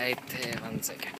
అయితే one second